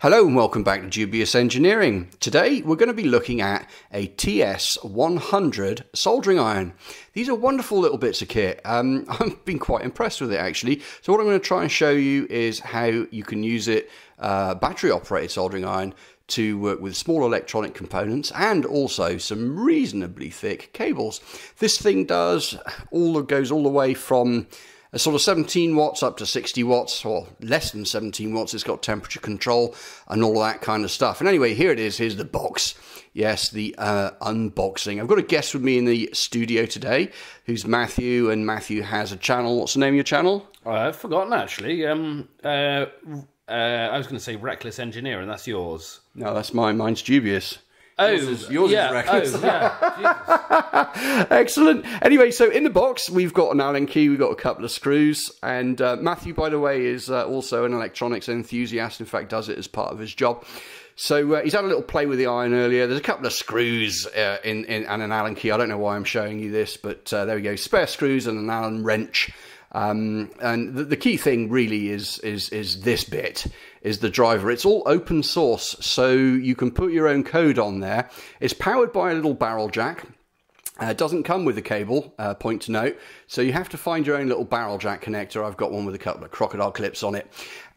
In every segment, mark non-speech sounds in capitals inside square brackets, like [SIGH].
Hello and welcome back to Dubious Engineering. Today we're going to be looking at a TS100 soldering iron. These are wonderful little bits of kit. Um, [LAUGHS] I've been quite impressed with it actually. So what I'm going to try and show you is how you can use it, uh, battery operated soldering iron, to work with small electronic components and also some reasonably thick cables. This thing does all goes all the way from a sort of 17 watts up to 60 watts, or less than 17 watts. It's got temperature control and all that kind of stuff. And anyway, here it is. Here's the box. Yes, the uh, unboxing. I've got a guest with me in the studio today, who's Matthew, and Matthew has a channel. What's the name of your channel? I've forgotten actually. Um, uh, uh, I was going to say Reckless Engineer, and that's yours. No, that's mine. Mine's dubious. Oh, Yours is- yours is yeah. Reckless. Oh, yeah. [LAUGHS] Excellent. Anyway, so in the box, we've got an Allen key, we've got a couple of screws, and uh, Matthew, by the way, is uh, also an electronics enthusiast. In fact, does it as part of his job. So uh, he's had a little play with the iron earlier. There's a couple of screws uh, in, in and an Allen key. I don't know why I'm showing you this, but uh, there we go. Spare screws and an Allen wrench. Um, and the, the key thing really is is is this bit is the driver. It's all open source, so you can put your own code on there. It's powered by a little barrel jack. Uh, doesn't come with a cable, uh, point to note. So you have to find your own little barrel jack connector. I've got one with a couple of crocodile clips on it.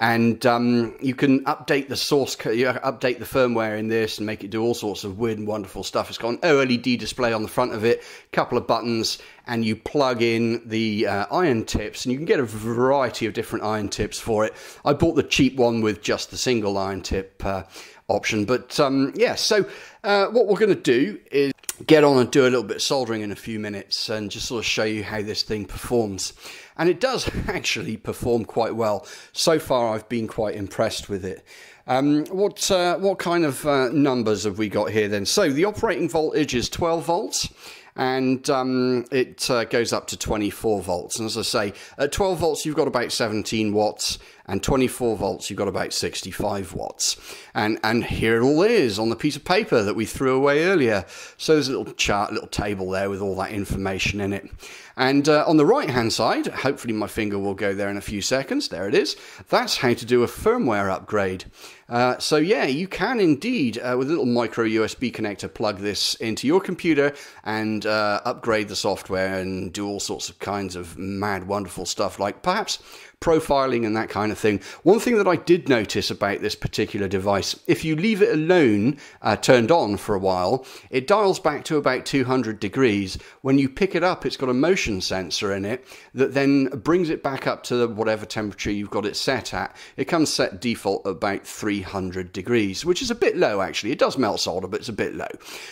And um, you can update the source, you update the firmware in this and make it do all sorts of weird and wonderful stuff. It's got an OLED display on the front of it, a couple of buttons, and you plug in the uh, iron tips. And you can get a variety of different iron tips for it. I bought the cheap one with just the single iron tip uh, option. But um, yeah, so uh, what we're going to do is get on and do a little bit of soldering in a few minutes and just sort of show you how this thing performs. And it does [LAUGHS] actually perform quite well. So far, I've been quite impressed with it. Um, what uh, what kind of uh, numbers have we got here then? So the operating voltage is 12 volts and um, it uh, goes up to 24 volts. And as I say, at 12 volts, you've got about 17 watts, and 24 volts, you've got about 65 watts. And, and here it all is on the piece of paper that we threw away earlier. So there's a little chart, a little table there with all that information in it. And uh, on the right hand side, hopefully my finger will go there in a few seconds. There it is. That's how to do a firmware upgrade. Uh, so yeah, you can indeed, uh, with a little micro USB connector, plug this into your computer and uh, upgrade the software and do all sorts of kinds of mad, wonderful stuff, like perhaps profiling and that kind of thing. One thing that I did notice about this particular device, if you leave it alone, uh, turned on for a while, it dials back to about 200 degrees. When you pick it up, it's got a motion sensor in it that then brings it back up to whatever temperature you've got it set at. It comes set default about 300 degrees, which is a bit low actually. It does melt solder, but it's a bit low.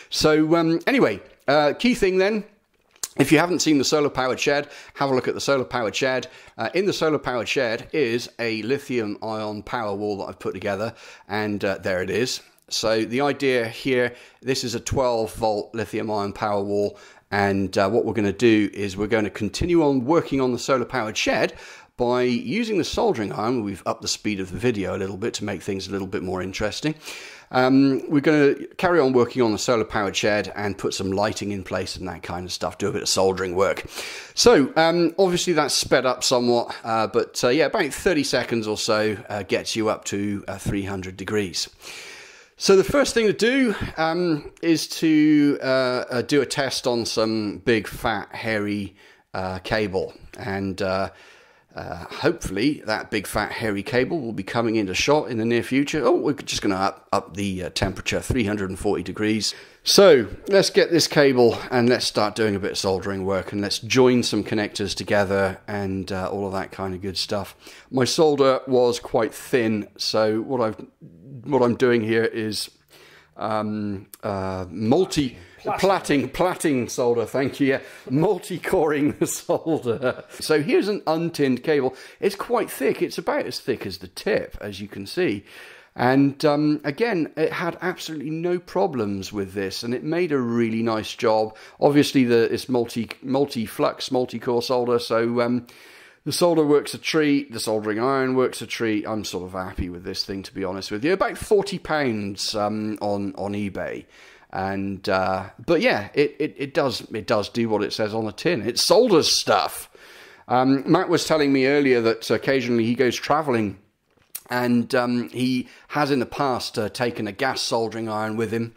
So um, anyway, uh, key thing then. If you haven't seen the solar powered shed, have a look at the solar powered shed. Uh, in the solar powered shed is a lithium ion power wall that I've put together, and uh, there it is. So the idea here, this is a 12 volt lithium ion power wall, and uh, what we're going to do is we're going to continue on working on the solar powered shed by using the soldering iron. We've upped the speed of the video a little bit to make things a little bit more interesting. Um, we're going to carry on working on the solar powered shed and put some lighting in place and that kind of stuff, do a bit of soldering work. So, um, obviously, that's sped up somewhat, uh, but uh, yeah, about 30 seconds or so uh, gets you up to uh, 300 degrees. So, the first thing to do um, is to uh, uh, do a test on some big, fat, hairy cable. And uh, hopefully, that big fat hairy cable will be coming into shot in the near future. Oh, we're just going to up, up the uh, temperature 340 degrees. So let's get this cable and let's start doing a bit of soldering work and let's join some connectors together and uh, all of that kind of good stuff. My solder was quite thin, so what I've what I'm doing here is um, uh, multi platting platting solder. Thank you. Yeah. Multi-coring the [LAUGHS] solder. So here's an untinned cable. It's quite thick. It's about as thick as the tip, as you can see. And um, again, it had absolutely no problems with this, and it made a really nice job. Obviously, the it's multi multi flux, multi core solder, so um, the solder works a treat. The soldering iron works a treat. I'm sort of happy with this thing, to be honest with you. About forty pounds um, on on eBay, and uh, but yeah, it, it it does it does do what it says on the tin. It solders stuff. Um, Matt was telling me earlier that occasionally he goes travelling and um, he has in the past uh, taken a gas soldering iron with him.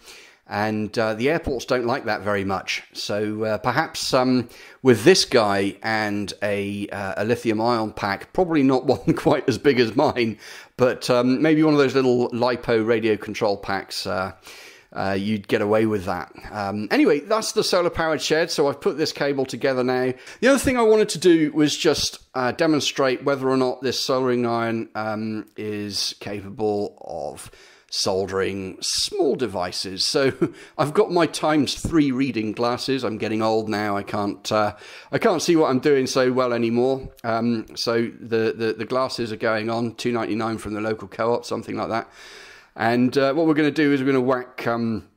And uh, the airports don't like that very much. So uh, perhaps um, with this guy and a, uh, a lithium ion pack, probably not [LAUGHS] one quite as big as mine, but um, maybe one of those little LiPo radio control packs. Uh, you'd get away with that. Um, anyway, that's the solar powered shed. So I've put this cable together now. The other thing I wanted to do was just uh, demonstrate whether or not this soldering iron um, is capable of soldering small devices. So [LAUGHS] I've got my times three reading glasses. I'm getting old now. I can't uh, I can't see what I'm doing so well anymore. Um, so the, the, the glasses are going on two ninety nine from the local co-op, something like that. And uh, what we're going to do is we're going to whack um,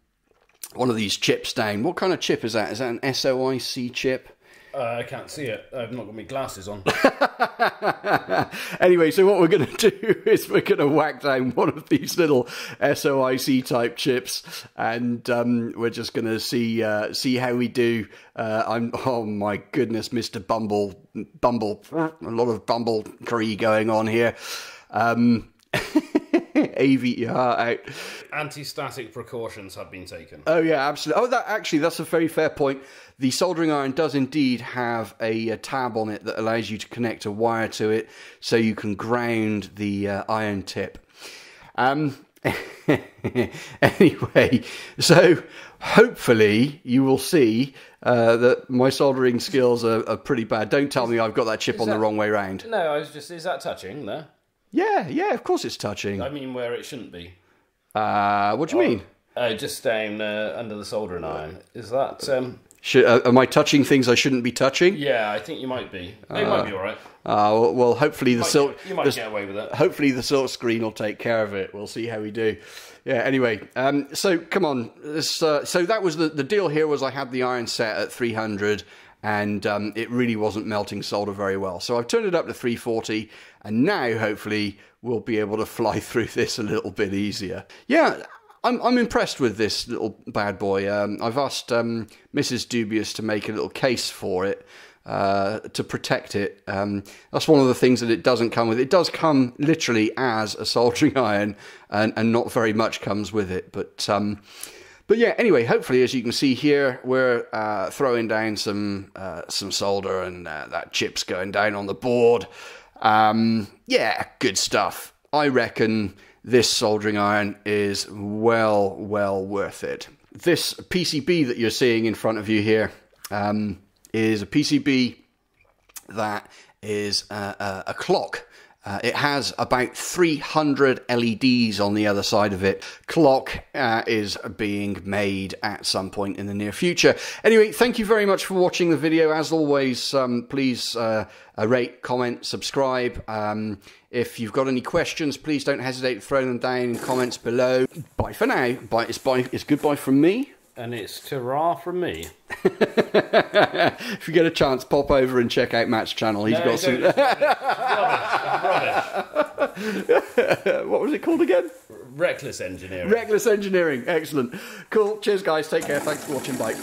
one of these chips down. What kind of chip is that? Is that an SOIC chip? Uh, I can't see it. I've not got my glasses on. [LAUGHS] [LAUGHS] anyway, so what we're going [LAUGHS] to do is we're going to whack down one of these little SOIC type chips, and um, we're just going to see uh, see how we do. Uh, I'm oh my goodness, Mister Bumble, Bumble, a lot of Bumble tree going on here. Um, AV your heart out. Anti-static precautions have been taken. Oh yeah, absolutely. Oh, that actually, that's a very fair point. The soldering iron does indeed have a, a tab on it that allows you to connect a wire to it, so you can ground the uh, iron tip. Um. [LAUGHS] anyway, so hopefully you will see uh, that my soldering skills are, are, pretty bad. Don't tell me I've got that chip on that, the wrong way round. No, I was just, is that touching there? Yeah, yeah, of course it's touching. I mean, where it shouldn't be. Uh, what do you oh, mean? Uh, just down uh, under the soldering iron. Is that? Um... Should, uh, am I touching things I shouldn't be touching? Yeah, I think you might be. It might be all right. Uh, well, well, hopefully the silk. Get, you might the, get away with it. Hopefully the silk screen will take care of it. We'll see how we do. Yeah. Anyway, um, so come on. This, uh, so that was the the deal. Here was I had the iron set at 300 and um, it really wasn't melting solder very well. So I've turned it up to 340, and now hopefully we'll be able to fly [LAUGHS] through this a little bit easier. Yeah. I'm, I'm impressed with this little bad boy. Um, I've asked um, Mrs. Dubious to make a little case for it uh, to protect it. Um, that's one of the things that it doesn't come with. It does come literally as a soldering [LAUGHS] iron, and, and not very much comes with it. But um, but yeah, anyway, hopefully, as you can see here, we're uh, throwing down some uh, some solder, and uh, that chip's going down on the board. Um, yeah, good stuff. I reckon this soldering iron is well, well worth it. This PCB that you're seeing in front of you here um, is a PCB that is a, a clock uh, it has about 300 LEDs on the other side of it. Clock uh, is being made at some point in the near future. Anyway, thank you very much for watching the video. As always, um, please uh, uh rate, comment, subscribe. Um, if you've got any questions, please don't hesitate to throw them down in comments below. Bye for now. Bye. It's bye. It's goodbye from me. And it's ta from me. if you get a chance, pop over and check out Matt's channel. He's no, got some. [LAUGHS] what was it called again? Reckless engineering. Reckless engineering. Excellent. Cool. Cheers, guys. Take care. Thanks for watching. Bye.